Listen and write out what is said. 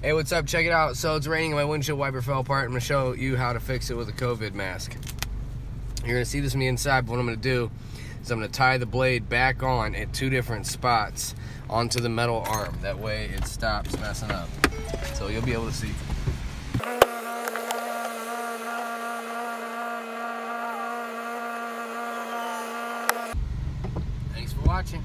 Hey, what's up? Check it out. So it's raining and my windshield wiper fell apart. I'm gonna show you how to fix it with a COVID mask. You're gonna see this from the inside, but what I'm gonna do is I'm gonna tie the blade back on at two different spots onto the metal arm. That way it stops messing up. So you'll be able to see. Thanks for watching.